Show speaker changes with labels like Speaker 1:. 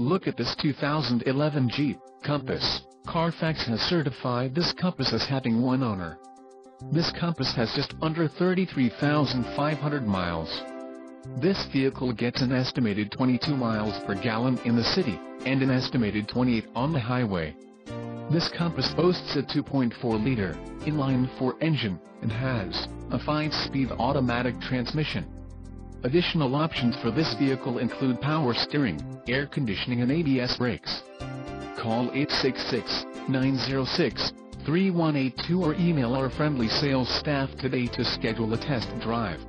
Speaker 1: Look at this 2011 Jeep Compass. Carfax has certified this Compass as having one owner. This Compass has just under 33,500 miles. This vehicle gets an estimated 22 miles per gallon in the city, and an estimated 28 on the highway. This Compass boasts a 2.4-liter, inline-four engine, and has a 5-speed automatic transmission. Additional options for this vehicle include power steering, air conditioning and ABS brakes. Call 866-906-3182 or email our friendly sales staff today to schedule a test drive.